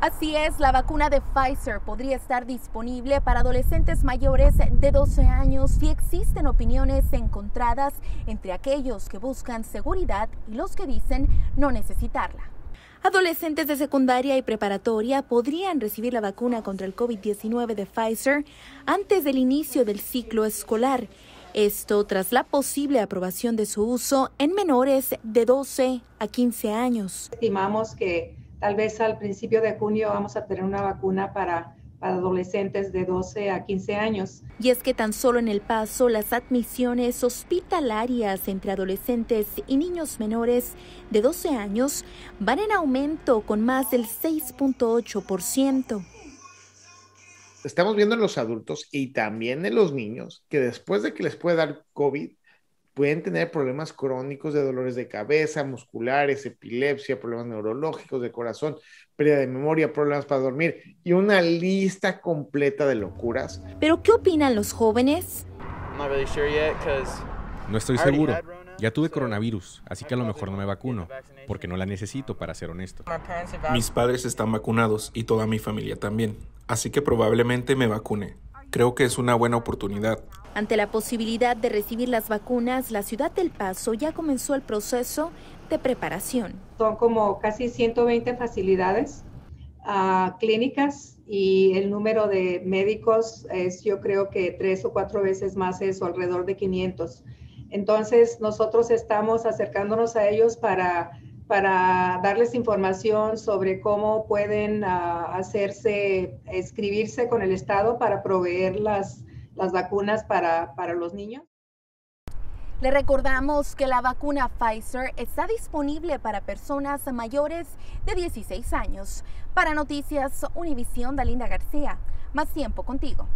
Así es, la vacuna de Pfizer podría estar disponible para adolescentes mayores de 12 años y existen opiniones encontradas entre aquellos que buscan seguridad y los que dicen no necesitarla. Adolescentes de secundaria y preparatoria podrían recibir la vacuna contra el COVID-19 de Pfizer antes del inicio del ciclo escolar. Esto tras la posible aprobación de su uso en menores de 12 a 15 años. Estimamos que Tal vez al principio de junio vamos a tener una vacuna para, adolescentes de 12 a 15 años. Y es que tan solo en El Paso las admisiones hospitalarias entre adolescentes y niños menores de 12 años van en aumento con más del 6.8%. Estamos viendo en los adultos y también en los niños que después de que les puede dar COVID, pueden tener problemas crónicos de dolores de cabeza, musculares, epilepsia, problemas neurológicos, de corazón, pérdida de memoria, problemas para dormir y una lista completa de locuras. ¿Pero qué opinan los jóvenes? No estoy seguro. Ya tuve coronavirus, así que a lo mejor no me vacuno, porque no la necesito, para ser honesto. Mis padres están vacunados y toda mi familia también, así que probablemente me vacune. Creo que es una buena oportunidad. Ante la posibilidad de recibir las vacunas, la ciudad del Paso ya comenzó el proceso de preparación. Son como casi 120 facilidades uh, clínicas y el número de médicos es yo creo que tres o cuatro veces más eso, alrededor de 500. Entonces nosotros estamos acercándonos a ellos para para darles información sobre cómo pueden uh, hacerse, escribirse con el Estado para proveer las, las vacunas para, para los niños. Le recordamos que la vacuna Pfizer está disponible para personas mayores de 16 años. Para Noticias Univisión, Dalinda García. Más tiempo contigo.